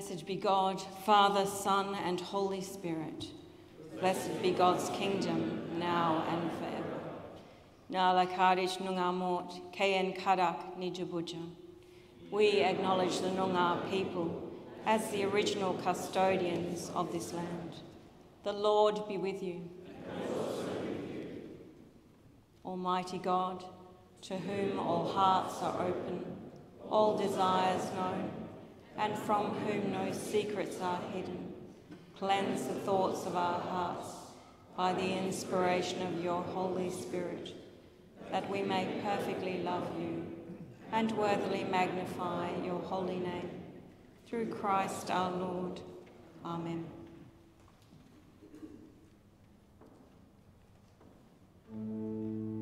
Blessed be God, Father, Son, and Holy Spirit. Blessed be God's kingdom, now and forever. Nala kadich nunga mort, kayen kadak nijabuja. We acknowledge the Noongar people as the original custodians of this land. The Lord be with you. Almighty God, to whom all hearts are open, all desires known, and from whom no secrets are hidden. Cleanse the thoughts of our hearts by the inspiration of your Holy Spirit, that we may perfectly love you and worthily magnify your holy name. Through Christ our Lord. Amen. Thank you.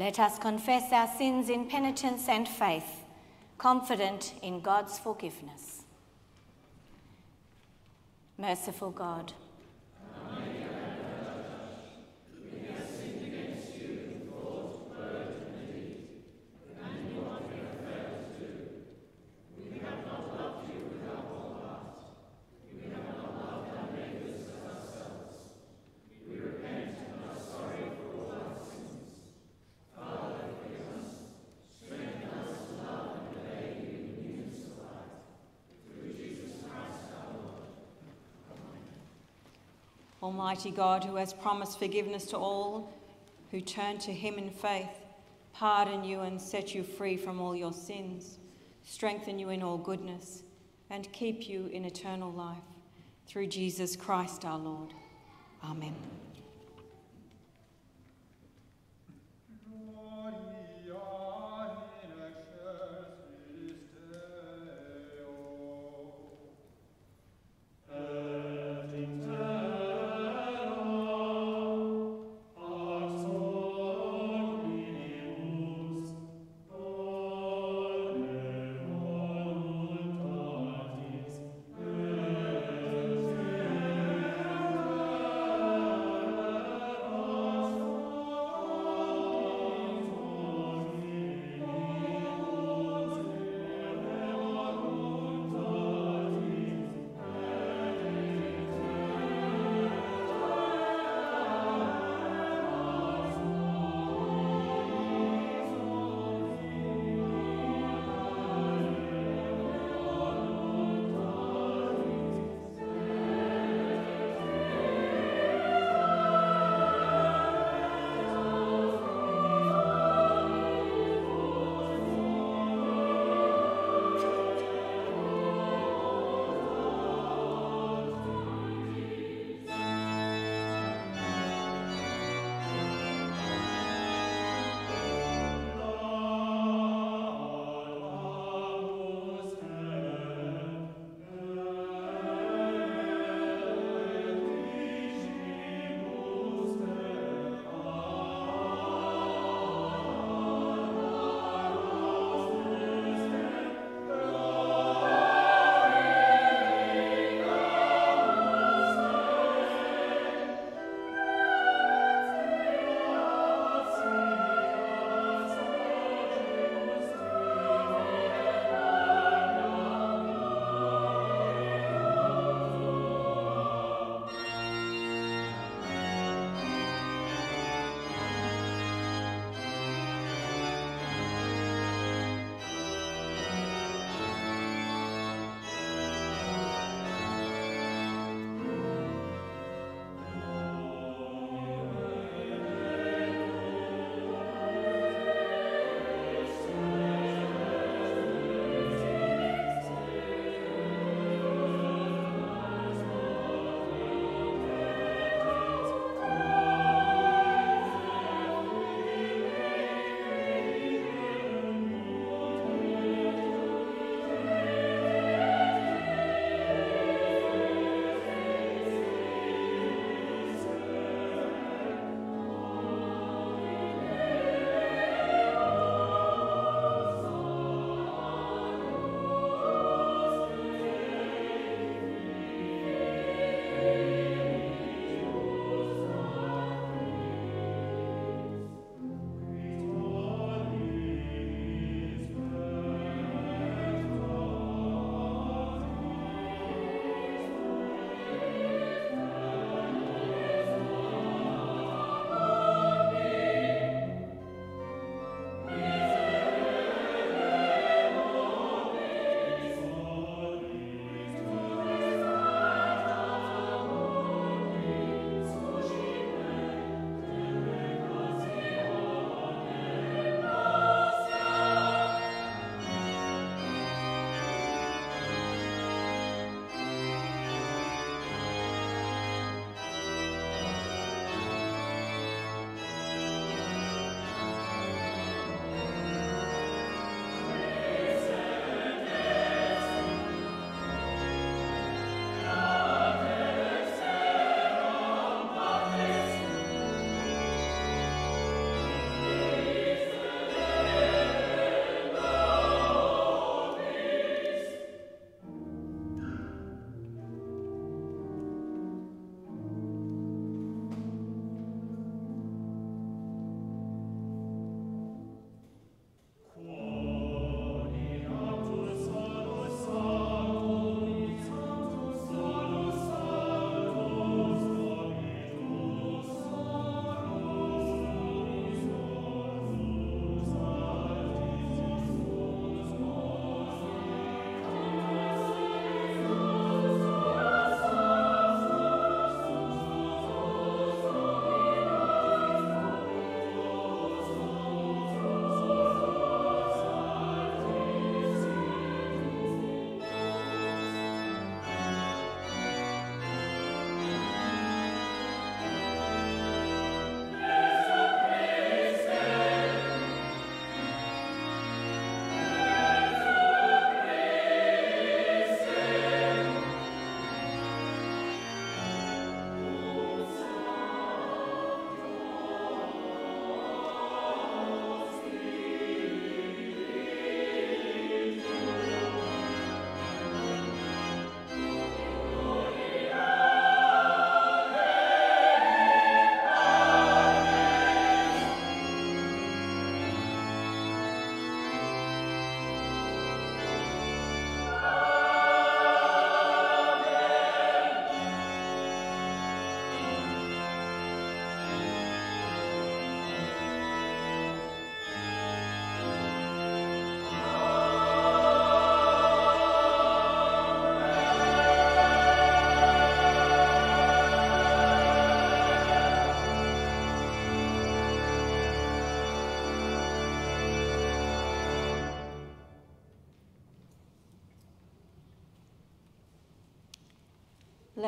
Let us confess our sins in penitence and faith, confident in God's forgiveness. Merciful God, Almighty God, who has promised forgiveness to all who turn to him in faith, pardon you and set you free from all your sins, strengthen you in all goodness, and keep you in eternal life. Through Jesus Christ our Lord. Amen.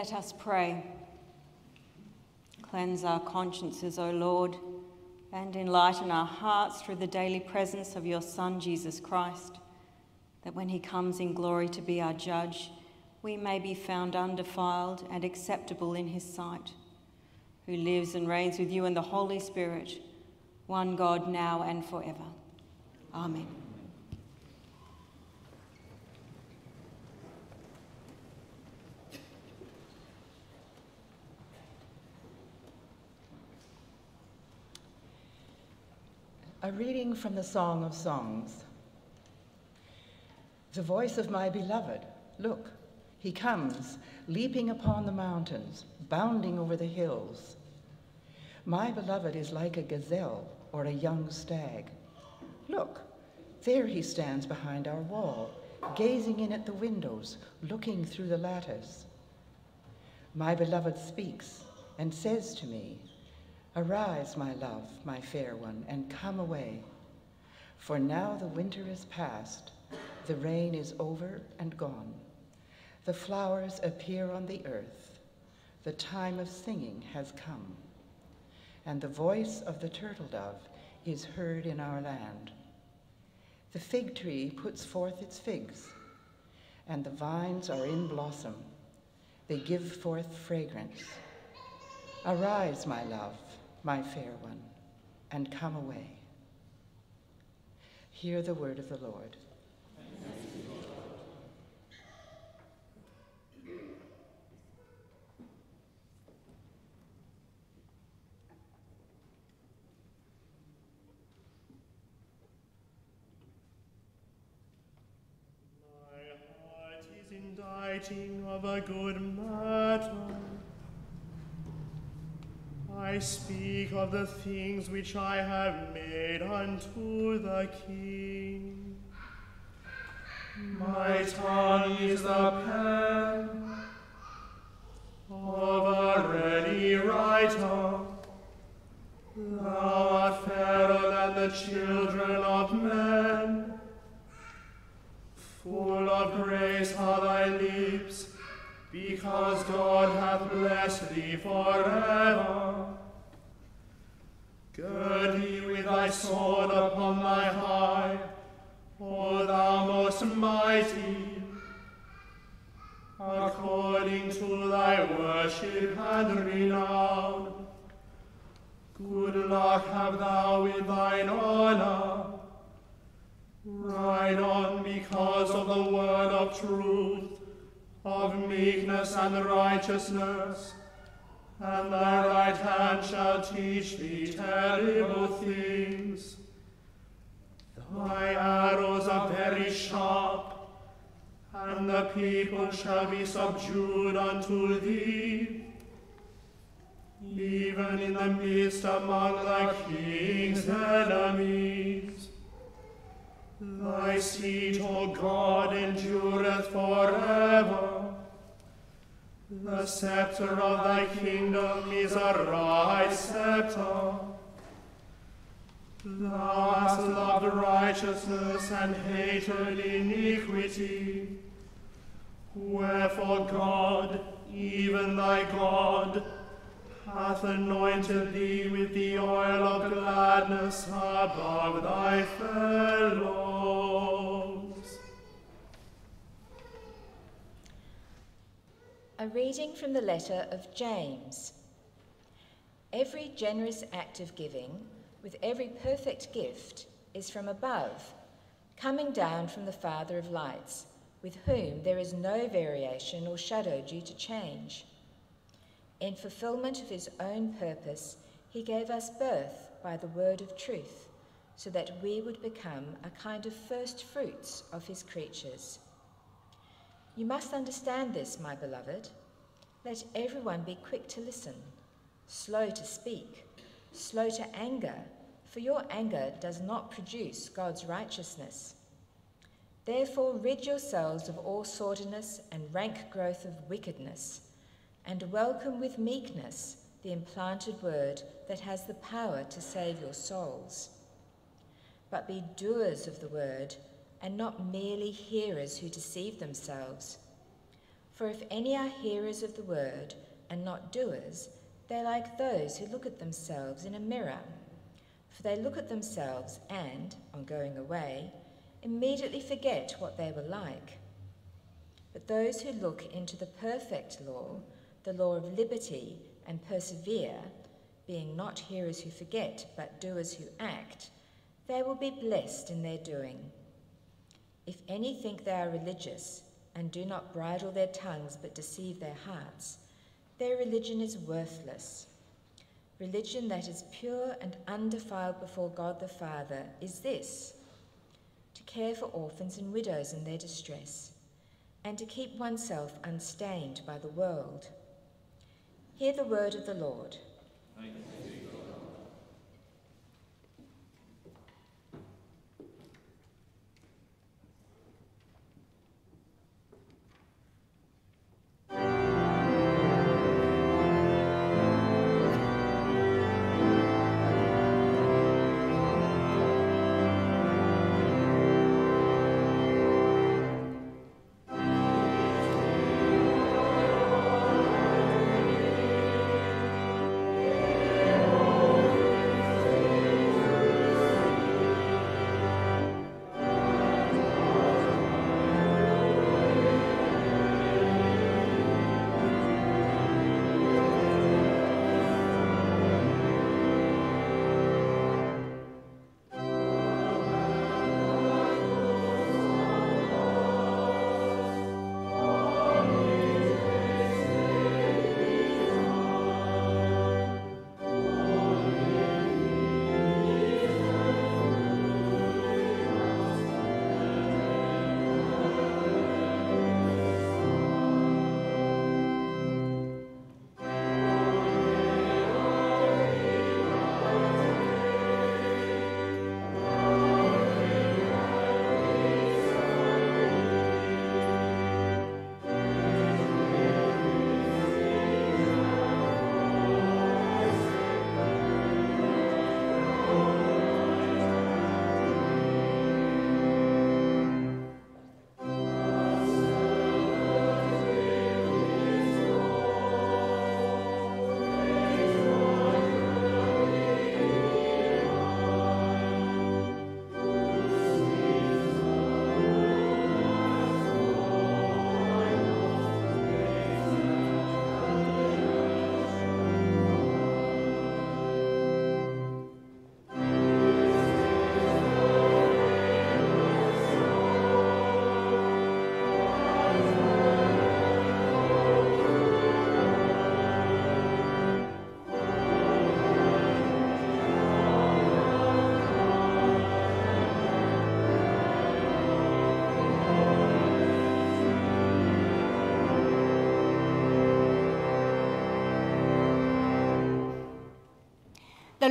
Let us pray. Cleanse our consciences, O Lord, and enlighten our hearts through the daily presence of your Son, Jesus Christ, that when he comes in glory to be our judge, we may be found undefiled and acceptable in his sight, who lives and reigns with you in the Holy Spirit, one God now and forever. Amen. A reading from the Song of Songs. The voice of my beloved, look, he comes, leaping upon the mountains, bounding over the hills. My beloved is like a gazelle or a young stag. Look, there he stands behind our wall, gazing in at the windows, looking through the lattice. My beloved speaks and says to me, Arise, my love, my fair one, and come away. For now the winter is past, the rain is over and gone. The flowers appear on the earth, the time of singing has come, and the voice of the turtle dove is heard in our land. The fig tree puts forth its figs, and the vines are in blossom. They give forth fragrance. Arise, my love, my fair one, and come away. Hear the word of the Lord. My heart is inditing of a good matter. I speak of the things which I have made unto the king. My tongue is the pen of a ready writer. Thou art fairer than the children of men. Full of grace are thy lips, because God hath blessed thee forever. Gird thee with thy sword upon thy thigh, O thou most mighty, according to thy worship and renown. Good luck have thou with thine honor. Ride on because of the word of truth, of meekness and righteousness, and thy right hand shall teach thee terrible things. Thy arrows are very sharp, and the people shall be subdued unto thee. Even in the midst among thy king's enemies. Thy seat, O God, endureth forever. The scepter of thy kingdom is a right scepter. Thou hast loved righteousness and hated iniquity. Wherefore God, even thy God, hath anointed thee with the oil of gladness above thy fellows. A reading from the letter of James. Every generous act of giving, with every perfect gift, is from above, coming down from the Father of lights, with whom there is no variation or shadow due to change. In fulfillment of his own purpose, he gave us birth by the word of truth, so that we would become a kind of first fruits of his creatures. You must understand this, my beloved. Let everyone be quick to listen, slow to speak, slow to anger, for your anger does not produce God's righteousness. Therefore, rid yourselves of all sordidness and rank growth of wickedness, and welcome with meekness the implanted word that has the power to save your souls. But be doers of the word, and not merely hearers who deceive themselves. For if any are hearers of the word and not doers, they're like those who look at themselves in a mirror. For they look at themselves and, on going away, immediately forget what they were like. But those who look into the perfect law, the law of liberty, and persevere, being not hearers who forget, but doers who act, they will be blessed in their doing. If any think they are religious and do not bridle their tongues but deceive their hearts, their religion is worthless. Religion that is pure and undefiled before God the Father is this to care for orphans and widows in their distress, and to keep oneself unstained by the world. Hear the word of the Lord.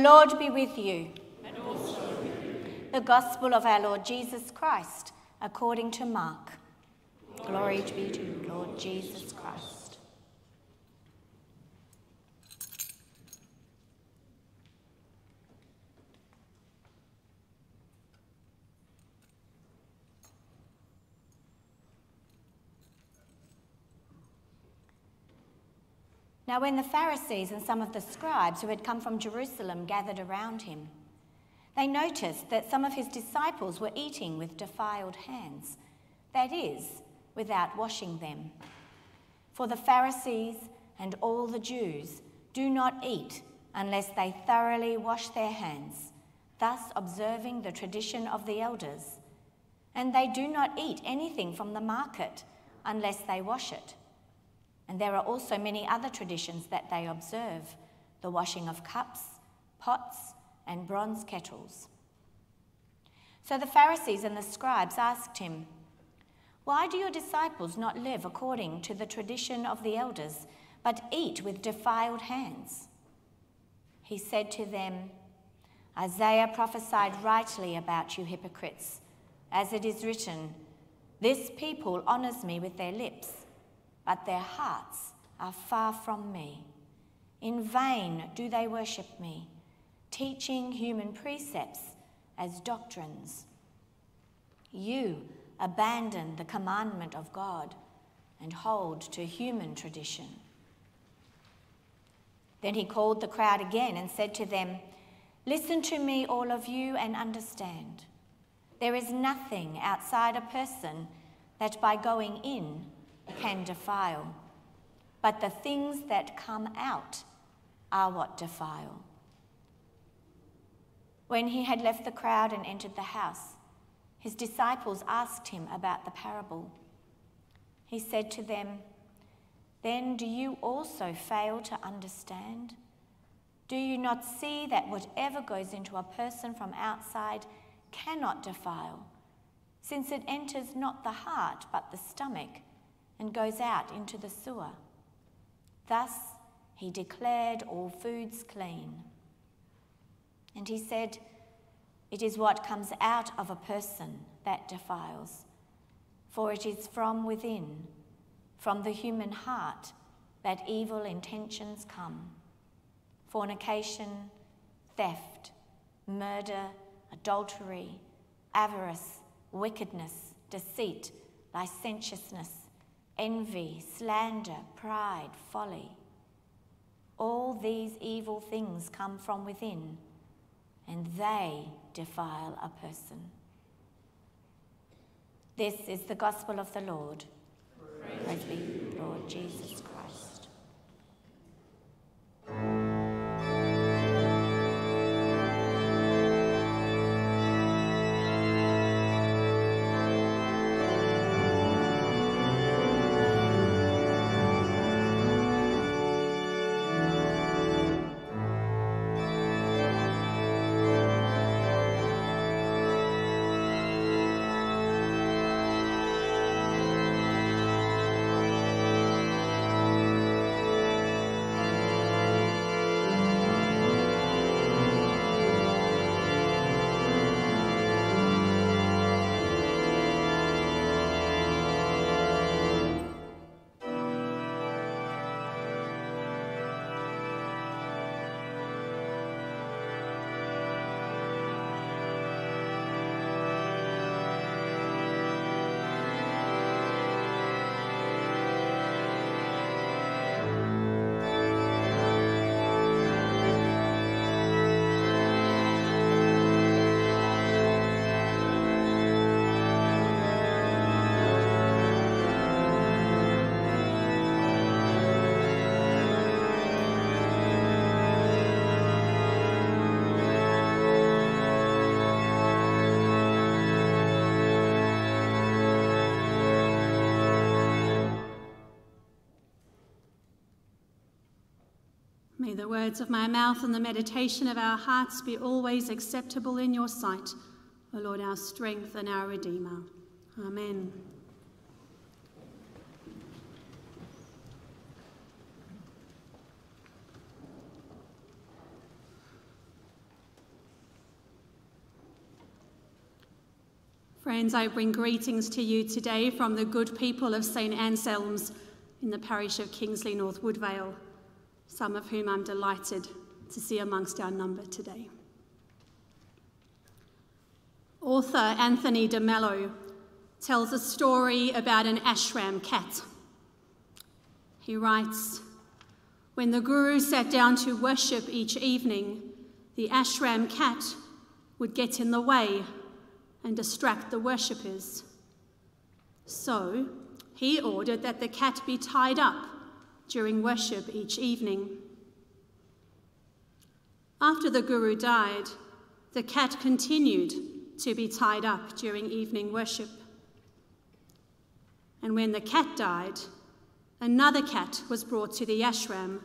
Lord be with you. And also with you. The Gospel of our Lord Jesus Christ, according to Mark. Glory to be to you, Lord Jesus Christ. Now, when the Pharisees and some of the scribes who had come from Jerusalem gathered around him, they noticed that some of his disciples were eating with defiled hands, that is, without washing them. For the Pharisees and all the Jews do not eat unless they thoroughly wash their hands, thus observing the tradition of the elders. And they do not eat anything from the market unless they wash it and there are also many other traditions that they observe the washing of cups, pots, and bronze kettles. So the Pharisees and the scribes asked him, Why do your disciples not live according to the tradition of the elders, but eat with defiled hands? He said to them, Isaiah prophesied rightly about you hypocrites, as it is written, This people honors me with their lips but their hearts are far from me. In vain do they worship me, teaching human precepts as doctrines. You abandon the commandment of God and hold to human tradition. Then he called the crowd again and said to them, Listen to me, all of you, and understand. There is nothing outside a person that by going in can defile, but the things that come out are what defile. When he had left the crowd and entered the house, his disciples asked him about the parable. He said to them, Then do you also fail to understand? Do you not see that whatever goes into a person from outside cannot defile, since it enters not the heart but the stomach and goes out into the sewer? Thus he declared all foods clean. And he said, It is what comes out of a person that defiles, for it is from within, from the human heart, that evil intentions come fornication, theft, murder, adultery, avarice, wickedness, deceit, licentiousness, envy, slander, pride, folly. All these evil things come from within, and they defile a person. This is the gospel of the Lord. Praise, Praise be, Lord Jesus Christ. Words of my mouth and the meditation of our hearts be always acceptable in your sight, O Lord, our strength and our Redeemer. Amen. Friends, I bring greetings to you today from the good people of St Anselm's in the parish of Kingsley North Woodvale some of whom I'm delighted to see amongst our number today. Author Anthony de Mello tells a story about an ashram cat. He writes When the Guru sat down to worship each evening, the ashram cat would get in the way and distract the worshippers. So he ordered that the cat be tied up during worship each evening. After the Guru died, the cat continued to be tied up during evening worship. And when the cat died, another cat was brought to the ashram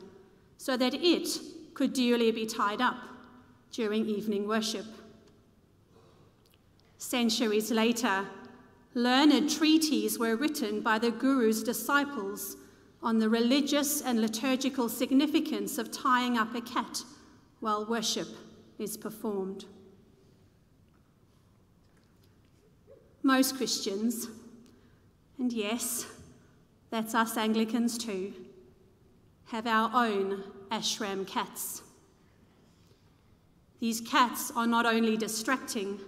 so that it could duly be tied up during evening worship. Centuries later, learned treatises were written by the Guru's disciples on the religious and liturgical significance of tying up a cat while worship is performed. Most Christians, and yes, that's us Anglicans too, have our own ashram cats. These cats are not only distracting,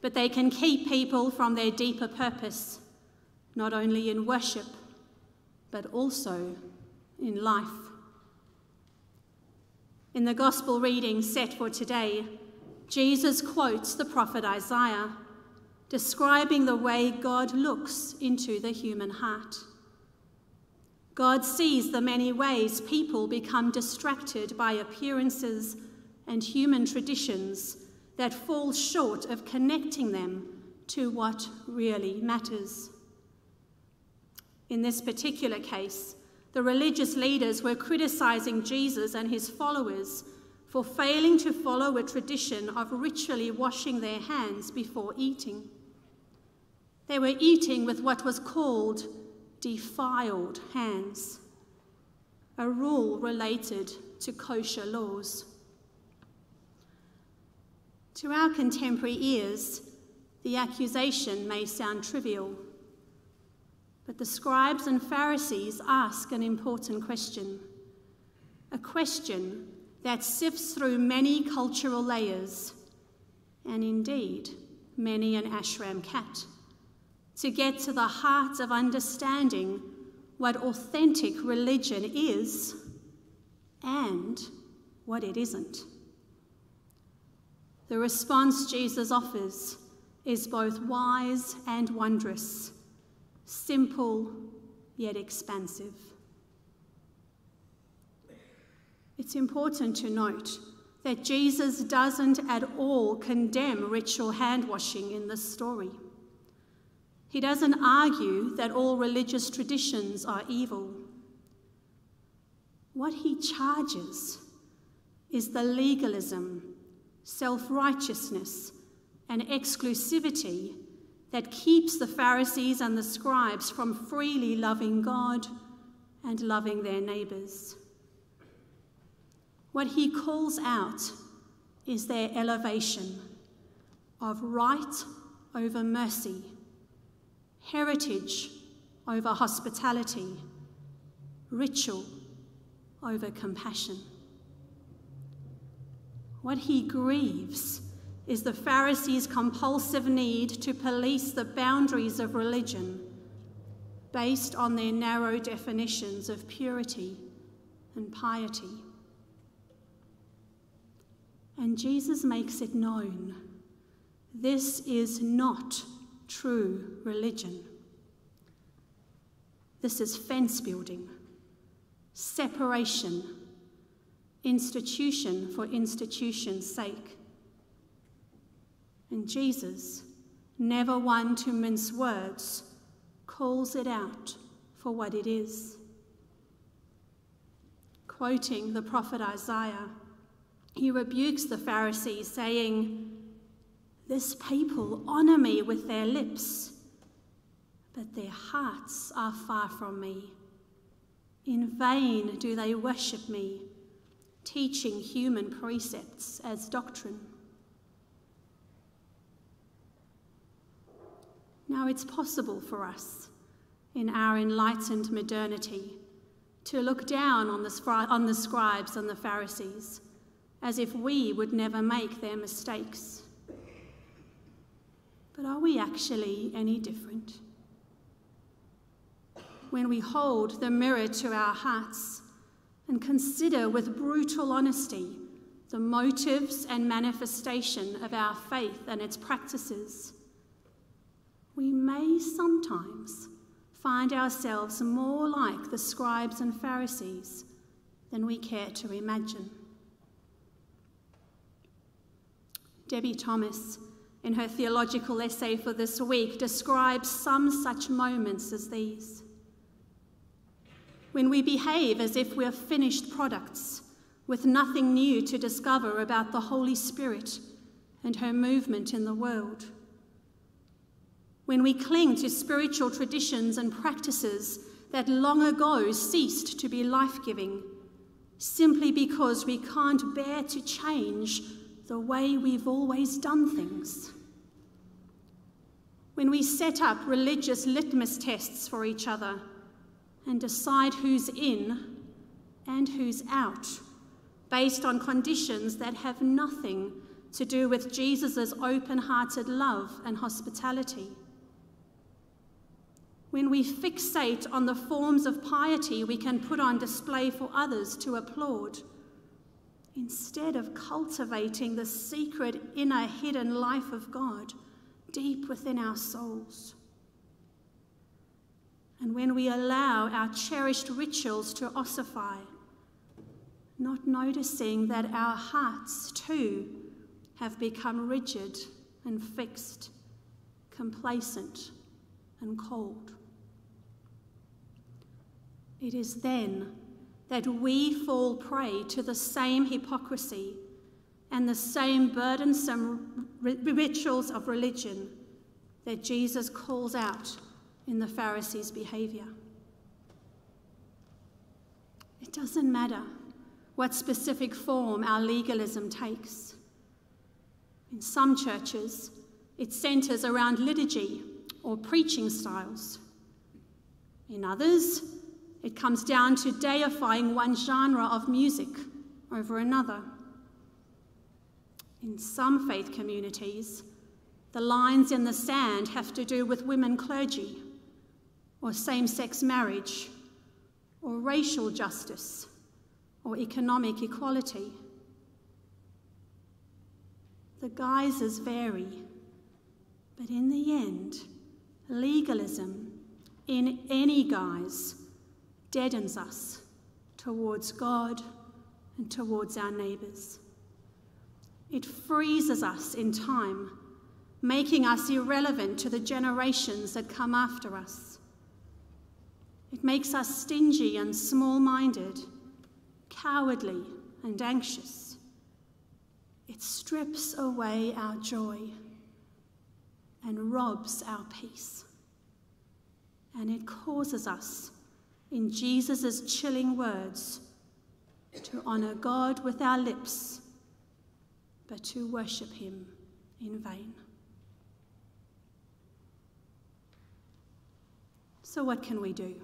but they can keep people from their deeper purpose, not only in worship, but also in life. In the Gospel reading set for today, Jesus quotes the prophet Isaiah, describing the way God looks into the human heart. God sees the many ways people become distracted by appearances and human traditions that fall short of connecting them to what really matters. In this particular case, the religious leaders were criticizing Jesus and his followers for failing to follow a tradition of ritually washing their hands before eating. They were eating with what was called defiled hands, a rule related to kosher laws. To our contemporary ears, the accusation may sound trivial, but the scribes and Pharisees ask an important question, a question that sifts through many cultural layers, and indeed many an ashram cat to get to the heart of understanding what authentic religion is and what it isn't. The response Jesus offers is both wise and wondrous, simple yet expansive. It's important to note that Jesus doesn't at all condemn ritual hand washing in this story. He doesn't argue that all religious traditions are evil. What he charges is the legalism, self righteousness, and exclusivity that keeps the Pharisees and the scribes from freely loving God and loving their neighbours. What he calls out is their elevation of right over mercy heritage over hospitality, ritual over compassion. What he grieves is the Pharisees' compulsive need to police the boundaries of religion based on their narrow definitions of purity and piety. And Jesus makes it known this is not true religion. This is fence building, separation, institution for institution's sake. And Jesus, never one to mince words, calls it out for what it is. Quoting the prophet Isaiah, he rebukes the Pharisees, saying, this people honor me with their lips, but their hearts are far from me. In vain do they worship me, teaching human precepts as doctrine. Now it's possible for us, in our enlightened modernity, to look down on the, on the scribes and the Pharisees as if we would never make their mistakes. But are we actually any different? When we hold the mirror to our hearts and consider with brutal honesty the motives and manifestation of our faith and its practices, we may sometimes find ourselves more like the scribes and Pharisees than we care to imagine. Debie Thomas in her theological essay for this week, describes some such moments as these. When we behave as if we're finished products with nothing new to discover about the Holy Spirit and her movement in the world. When we cling to spiritual traditions and practices that long ago ceased to be life giving, simply because we can't bear to change the way we've always done things. When we set up religious litmus tests for each other and decide who's in and who's out based on conditions that have nothing to do with Jesus' open hearted love and hospitality. When we fixate on the forms of piety we can put on display for others to applaud, instead of cultivating the secret inner hidden life of God deep within our souls. And when we allow our cherished rituals to ossify, not noticing that our hearts too have become rigid and fixed, complacent and cold. It is then that we fall prey to the same hypocrisy and the same burdensome rituals of religion that Jesus calls out in the Pharisees' behavior. It doesn't matter what specific form our legalism takes. In some churches, it centres around liturgy or preaching styles. In others, it comes down to deifying one genre of music over another. In some faith communities, the lines in the sand have to do with women clergy, or same sex marriage, or racial justice, or economic equality. The guises vary, but in the end, legalism, in any guise, deadens us towards God and towards our neighbours. It freezes us in time, making us irrelevant to the generations that come after us. It makes us stingy and small minded, cowardly and anxious. It strips away our joy and robs our peace. And it causes us, in Jesus' chilling words, to honour God with our lips, but to worship Him in vain. So, what can we do?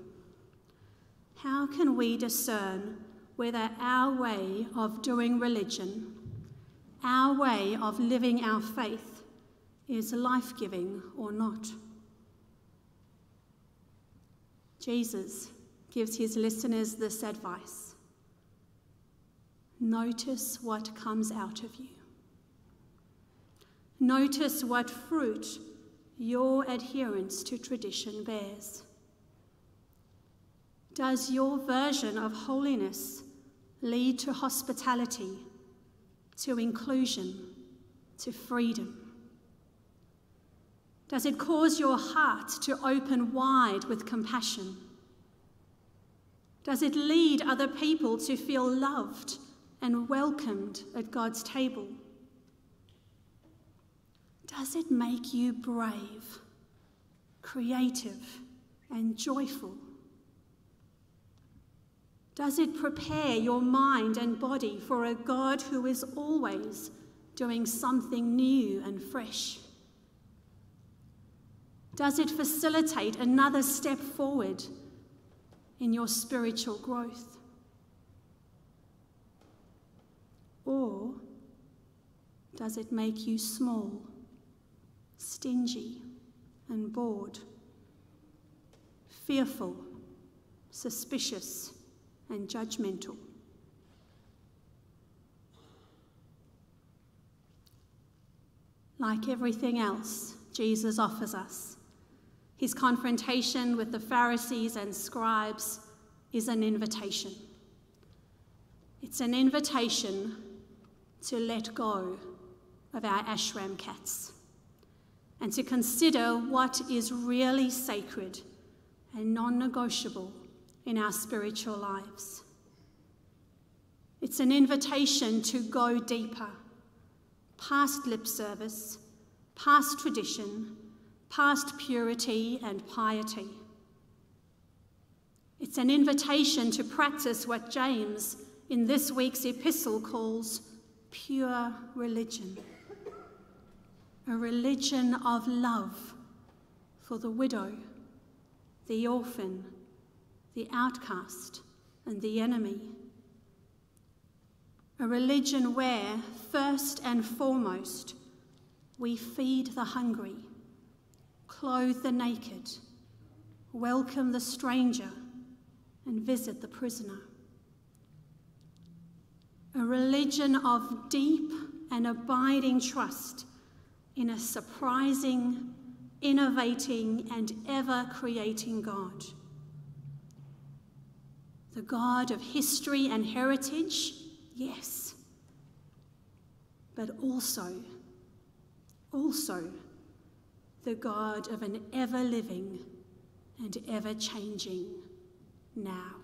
How can we discern whether our way of doing religion, our way of living our faith, is life giving or not? Jesus gives his listeners this advice Notice what comes out of you. Notice what fruit your adherence to tradition bears. Does your version of holiness lead to hospitality, to inclusion, to freedom? Does it cause your heart to open wide with compassion? Does it lead other people to feel loved and welcomed at God's table? Does it make you brave, creative, and joyful? Does it prepare your mind and body for a God who is always doing something new and fresh? Does it facilitate another step forward in your spiritual growth? Or does it make you small, stingy, and bored, fearful, suspicious, and judgmental? Like everything else Jesus offers us, his confrontation with the Pharisees and scribes is an invitation. It's an invitation to let go of our ashram cats and to consider what is really sacred and non negotiable in our spiritual lives. It's an invitation to go deeper, past lip service, past tradition, past purity and piety. It's an invitation to practice what James in this week's epistle calls pure religion. A religion of love for the widow, the orphan, the outcast, and the enemy. A religion where, first and foremost, we feed the hungry clothe the naked, welcome the stranger, and visit the prisoner. A religion of deep and abiding trust in a surprising, innovating, and ever creating God. The God of history and heritage, yes, but also, also the God of an ever living and ever changing now.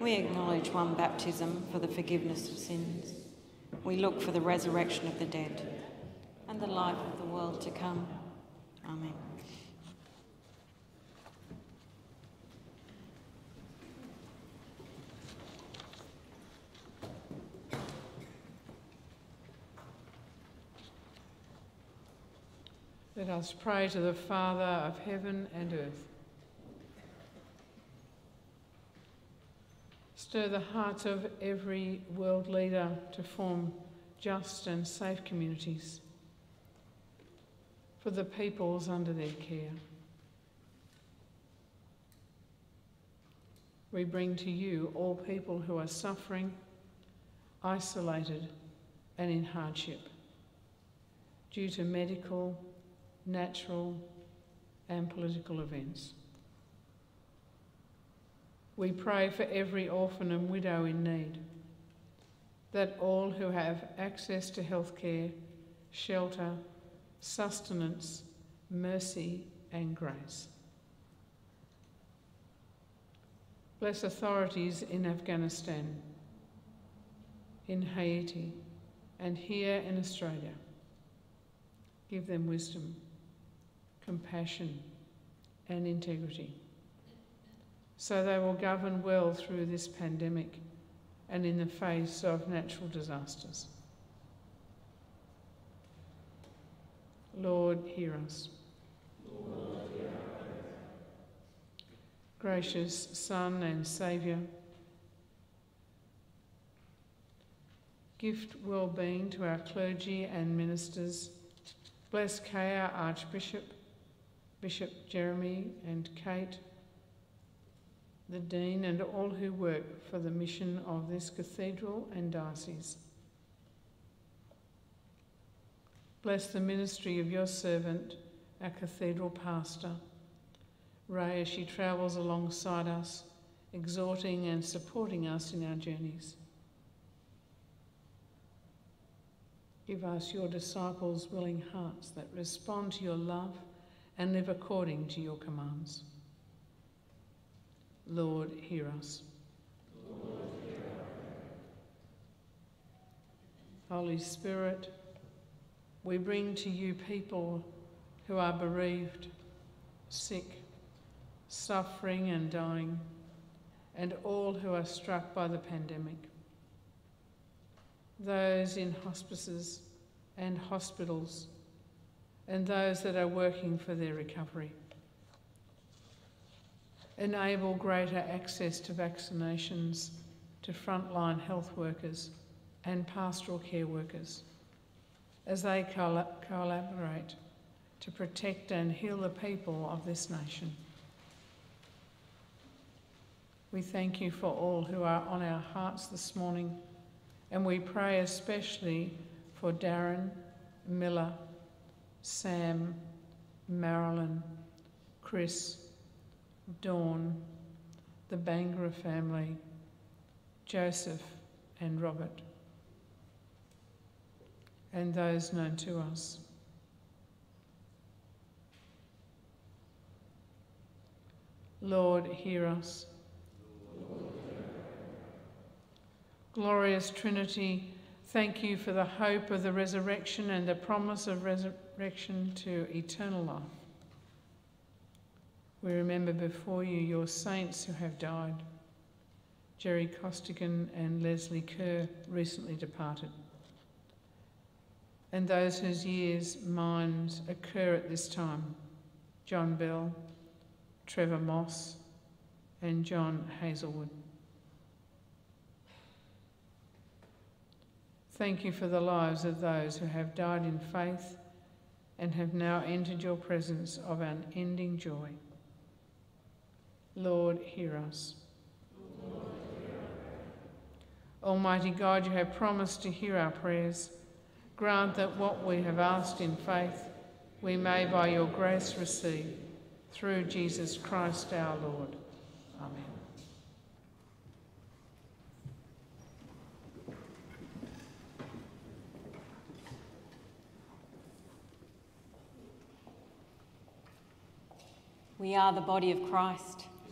We acknowledge one baptism for the forgiveness of sins. We look for the resurrection of the dead and the life of the world to come. Amen. Let us pray to the Father of heaven and earth. Stir the hearts of every world leader to form just and safe communities for the peoples under their care. We bring to you all people who are suffering, isolated, and in hardship due to medical, natural, and political events. We pray for every orphan and widow in need, that all who have access to healthcare, shelter, sustenance, mercy, and grace. Bless authorities in Afghanistan, in Haiti, and here in Australia. Give them wisdom, compassion, and integrity so they will govern well through this pandemic and in the face of natural disasters. Lord, hear us. Lord, hear Gracious Son and Saviour, gift well-being to our clergy and ministers. Bless Kay, our Archbishop, Bishop Jeremy and Kate, the Dean, and all who work for the mission of this cathedral and diocese. Bless the ministry of your servant, our cathedral pastor, Ray, as she travels alongside us exhorting and supporting us in our journeys. Give us, your disciples, willing hearts that respond to your love and live according to your commands. Lord, hear us. Holy Spirit, we bring to you people who are bereaved, sick, suffering, and dying, and all who are struck by the pandemic. Those in hospices and hospitals, and those that are working for their recovery. Enable greater access to vaccinations to frontline health workers and pastoral care workers as they collaborate to protect and heal the people of this nation. We thank you for all who are on our hearts this morning, and we pray especially for Darren, Miller, Sam, Marilyn, Chris, Dawn, the Bangura family, Joseph, and Robert and those known to us. Lord, hear us. Glorious Trinity, thank you for the hope of the resurrection and the promise of resurrection to eternal life. We remember before you your saints who have died. Jerry Costigan and Leslie Kerr recently departed and those whose years minds occur at this time John Bell, Trevor Moss, and John Hazelwood. Thank you for the lives of those who have died in faith and have now entered your presence of unending joy. Lord, hear us. Almighty God, you have promised to hear our prayers Grant that what we have asked in faith we may by your grace receive through Jesus Christ our Lord. Amen. We are the body of Christ.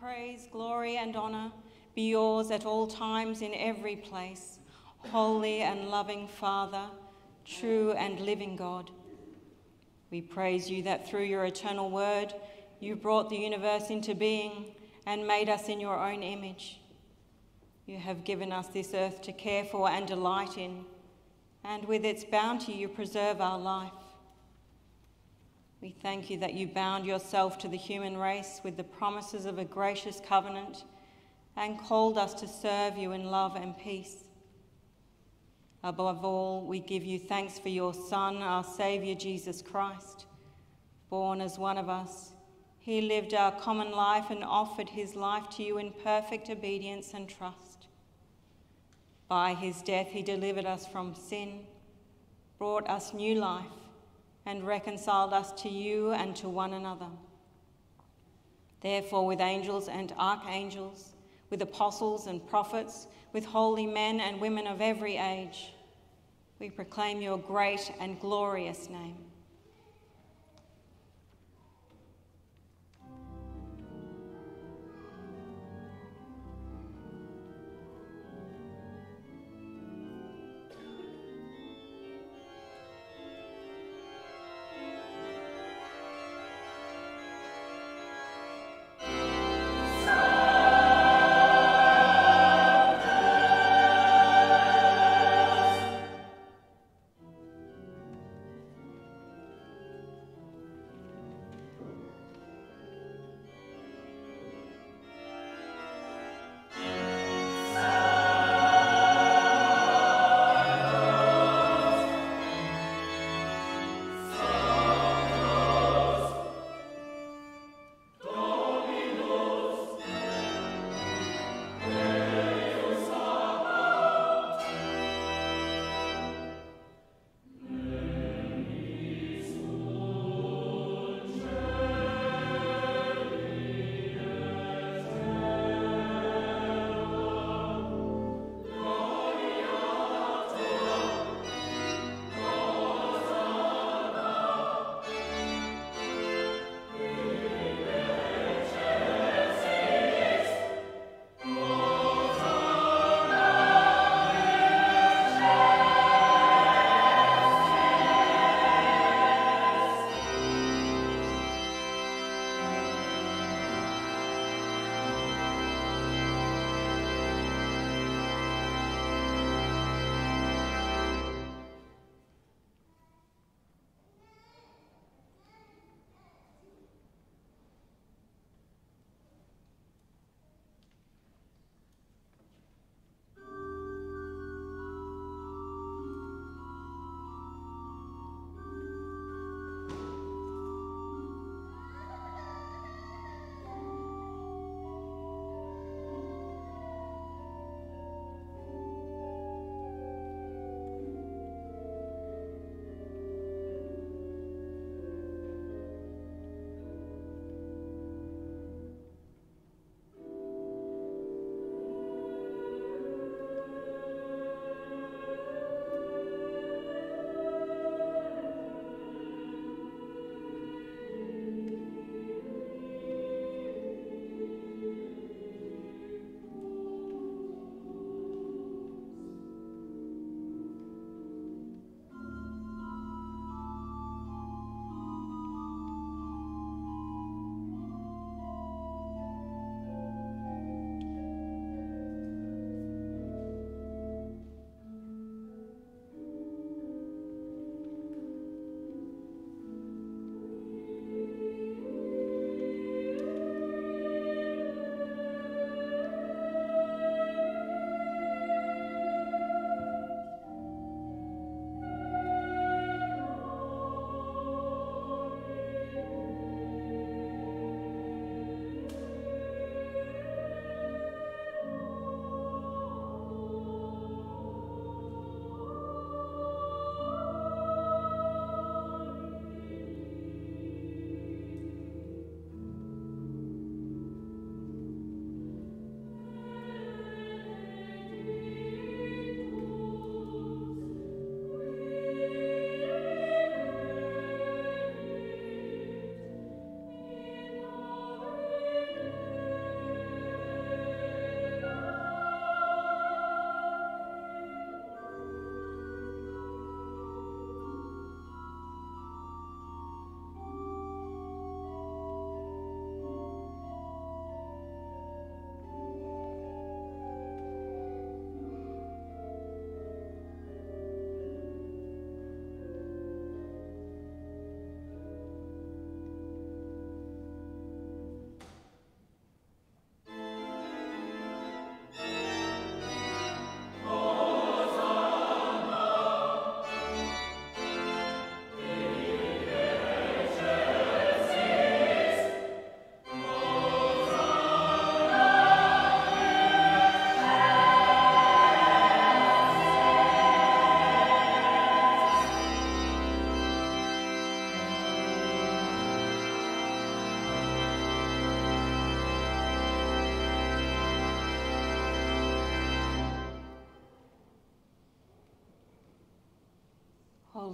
Praise, glory, and honour be yours at all times in every place, holy and loving Father, true and living God. We praise you that through your eternal word you brought the universe into being and made us in your own image. You have given us this earth to care for and delight in, and with its bounty you preserve our life. We thank you that you bound yourself to the human race with the promises of a gracious covenant and called us to serve you in love and peace. Above all, we give you thanks for your Son, our Saviour Jesus Christ. Born as one of us, he lived our common life and offered his life to you in perfect obedience and trust. By his death, he delivered us from sin, brought us new life, and reconciled us to you and to one another. Therefore, with angels and archangels, with apostles and prophets, with holy men and women of every age, we proclaim your great and glorious name.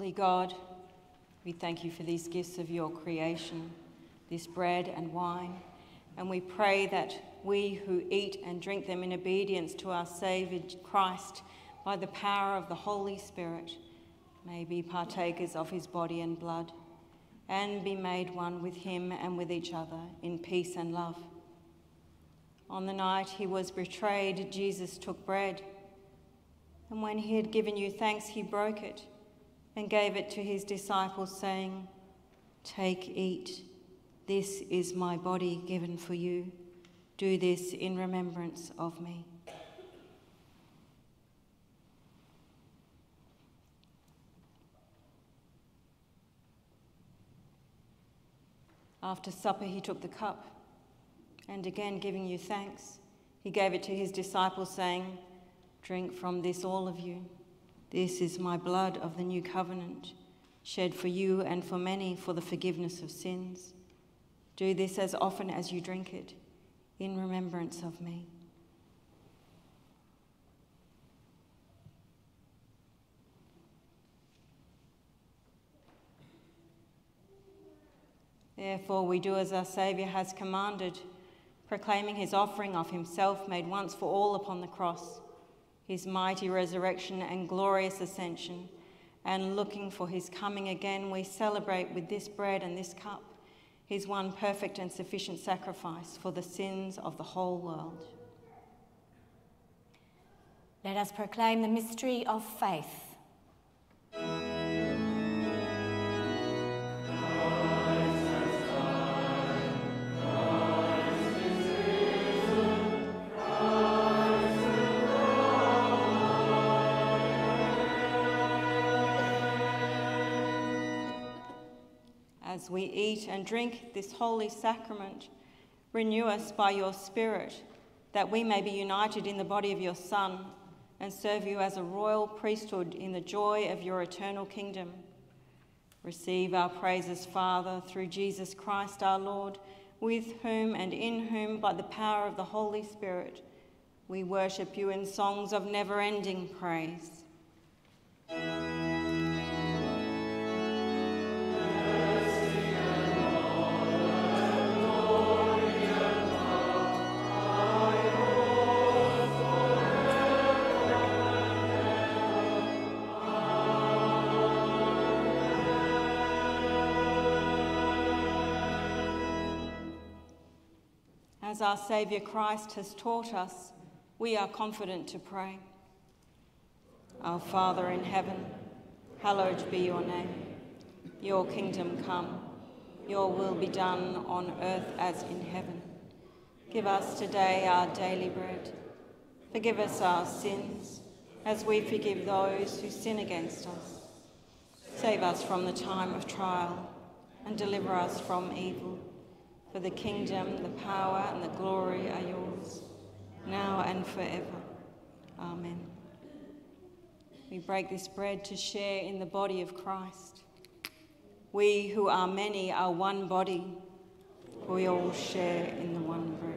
Holy God, we thank you for these gifts of your creation, this bread and wine, and we pray that we who eat and drink them in obedience to our Saviour Christ by the power of the Holy Spirit may be partakers of his body and blood and be made one with him and with each other in peace and love. On the night he was betrayed, Jesus took bread, and when he had given you thanks, he broke it and gave it to his disciples, saying, Take, eat. This is my body given for you. Do this in remembrance of me. After supper, he took the cup, and again giving you thanks, he gave it to his disciples, saying, Drink from this, all of you. This is my blood of the new covenant, shed for you and for many for the forgiveness of sins. Do this as often as you drink it, in remembrance of me. Therefore, we do as our Saviour has commanded, proclaiming his offering of himself made once for all upon the cross his mighty resurrection and glorious ascension, and looking for his coming again, we celebrate with this bread and this cup his one perfect and sufficient sacrifice for the sins of the whole world. Let us proclaim the mystery of faith. We eat and drink this holy sacrament, renew us by your Spirit, that we may be united in the body of your Son and serve you as a royal priesthood in the joy of your eternal kingdom. Receive our praises, Father, through Jesus Christ our Lord, with whom and in whom, by the power of the Holy Spirit, we worship you in songs of never ending praise. As our Saviour Christ has taught us, we are confident to pray. Our Father in heaven, hallowed be your name. Your kingdom come, your will be done on earth as in heaven. Give us today our daily bread. Forgive us our sins, as we forgive those who sin against us. Save us from the time of trial, and deliver us from evil. For the kingdom, the power, and the glory are yours, now and forever. Amen. We break this bread to share in the body of Christ. We who are many are one body, we all share in the one bread.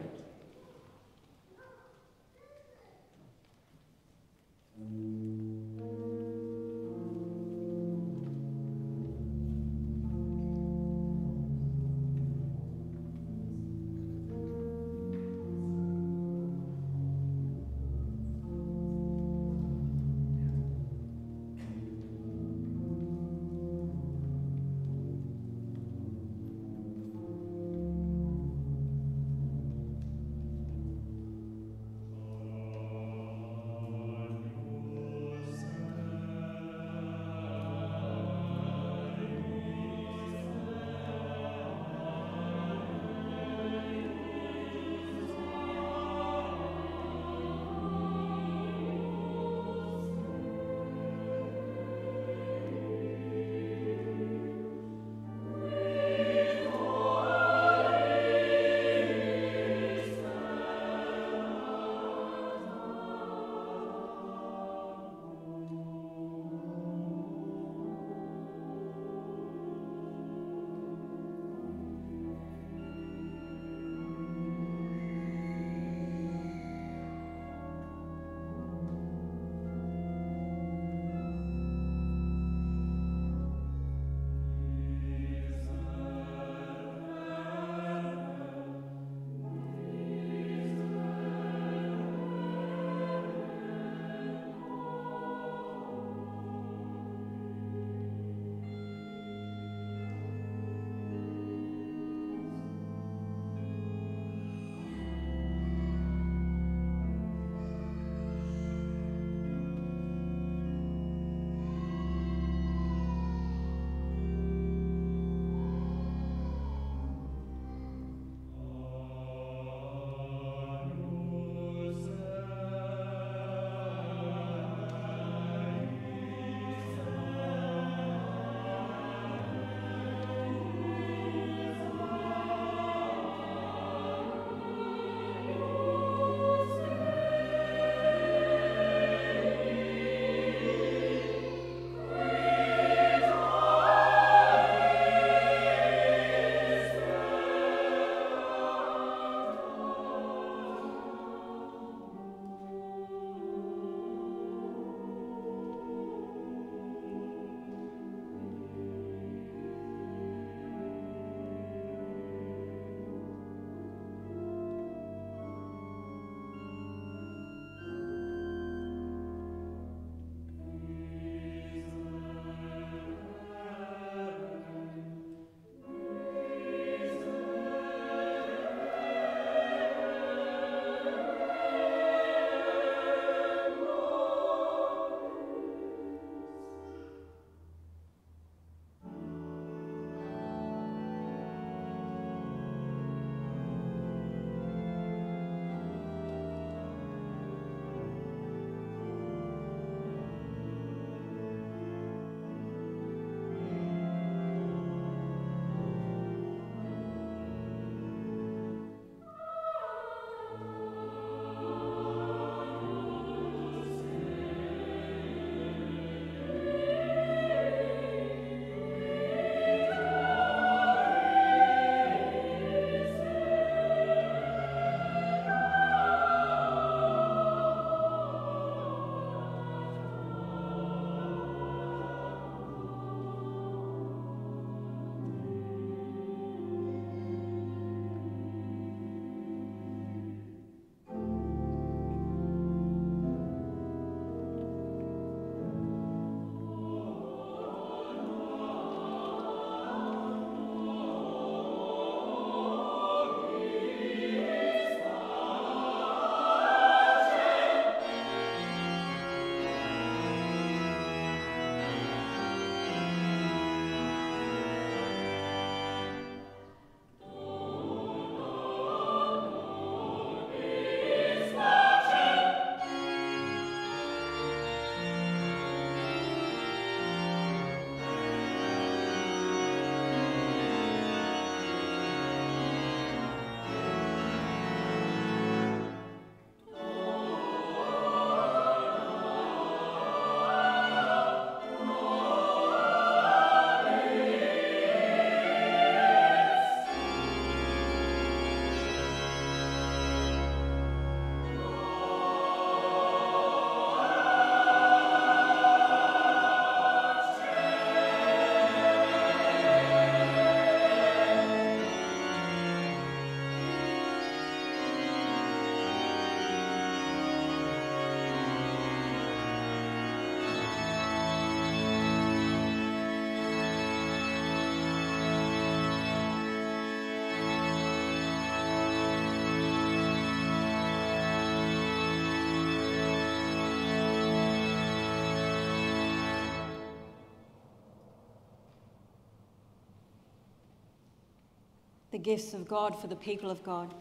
Gifts of God for the people of God.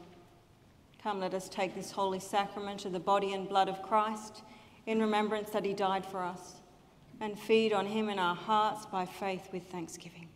Come, let us take this holy sacrament of the body and blood of Christ in remembrance that he died for us and feed on him in our hearts by faith with thanksgiving.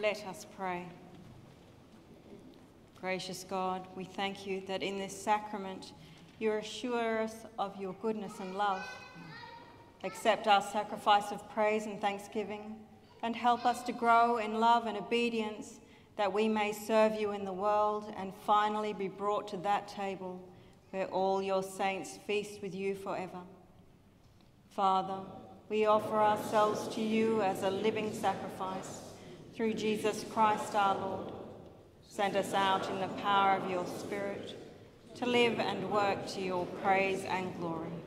Let us pray. Gracious God, we thank you that in this sacrament you assure us of your goodness and love. Accept our sacrifice of praise and thanksgiving, and help us to grow in love and obedience that we may serve you in the world and finally be brought to that table where all your saints feast with you forever. Father, we offer ourselves to you as a living sacrifice through Jesus Christ our Lord. Send us out in the power of your Spirit to live and work to your praise and glory.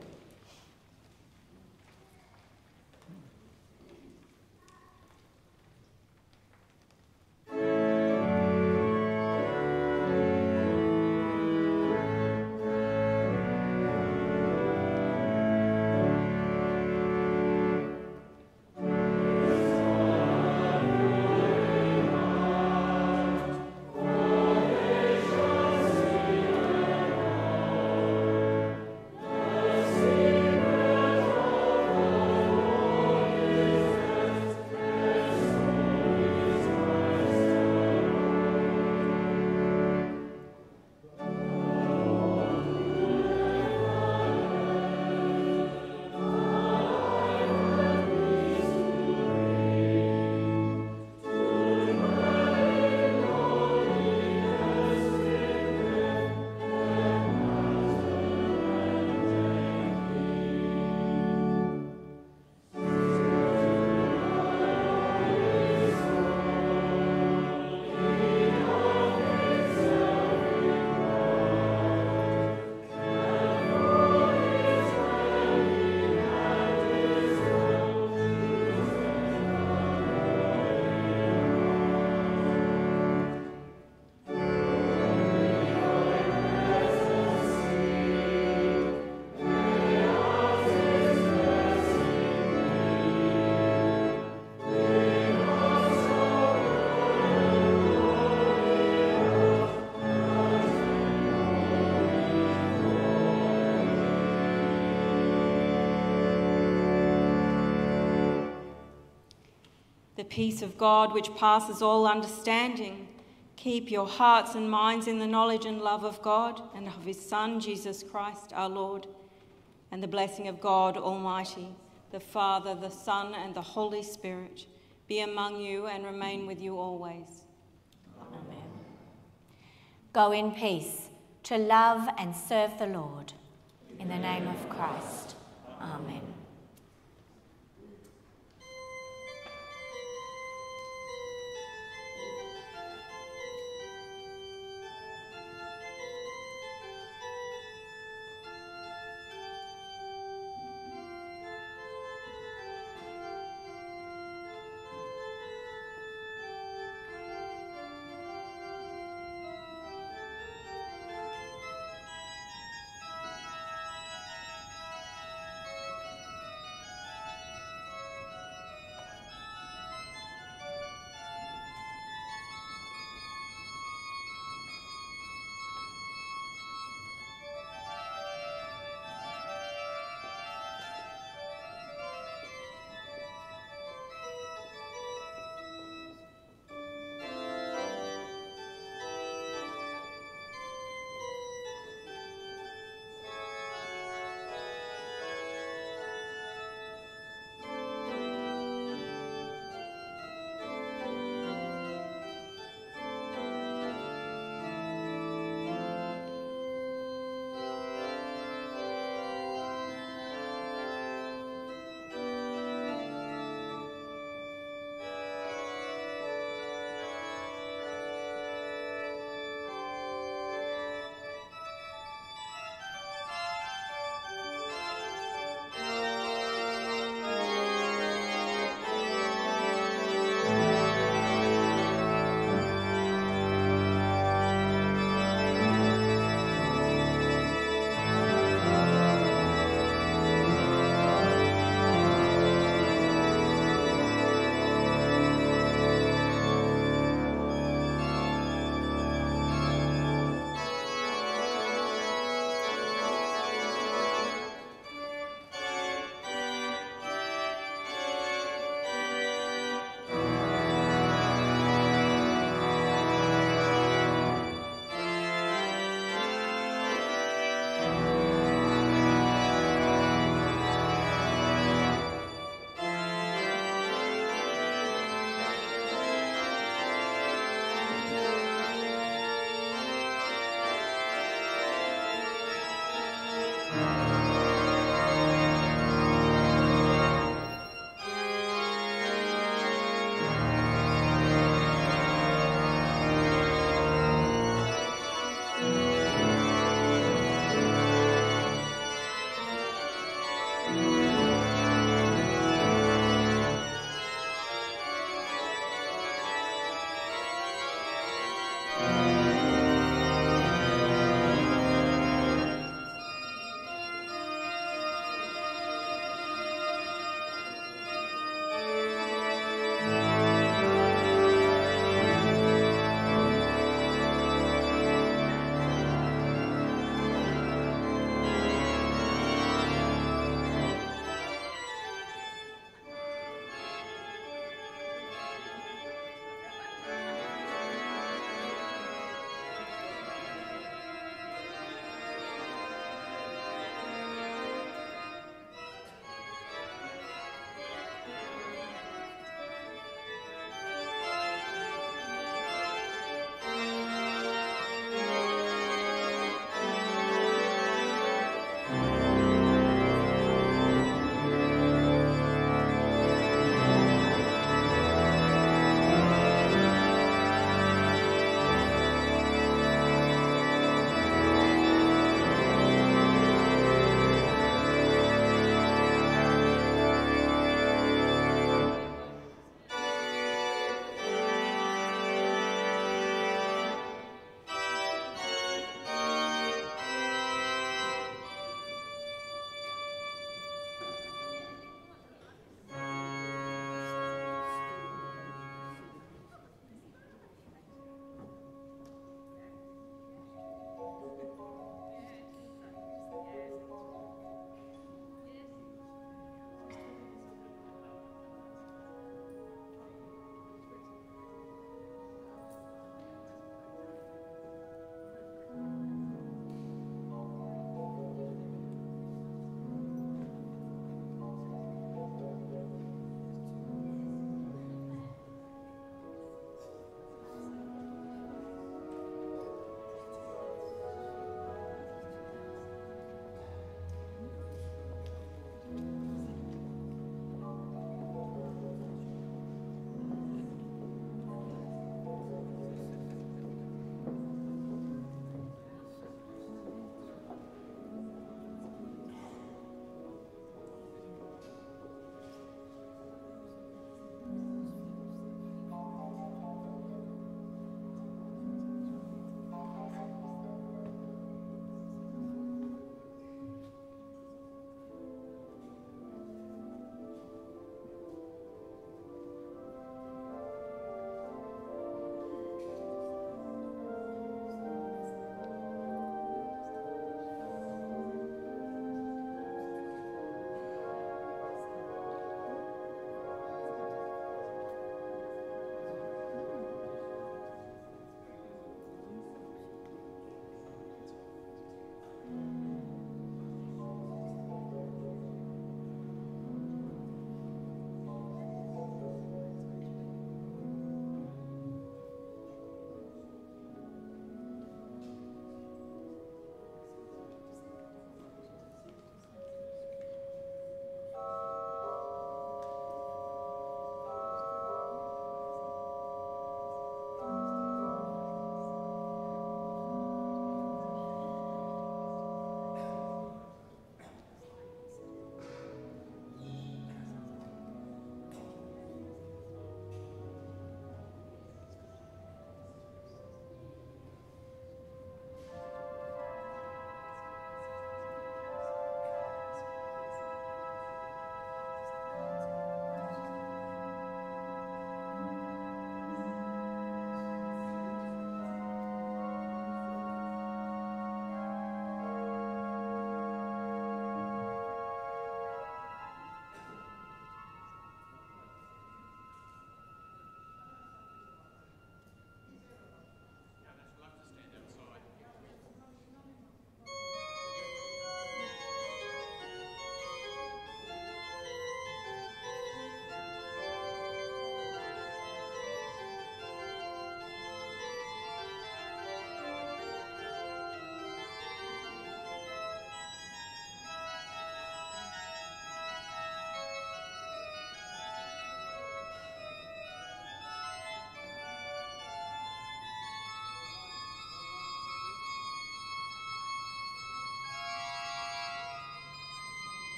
Peace of God, which passes all understanding, keep your hearts and minds in the knowledge and love of God and of his Son, Jesus Christ our Lord. And the blessing of God Almighty, the Father, the Son, and the Holy Spirit be among you and remain with you always. Amen. Go in peace to love and serve the Lord. In the name of Christ. Amen.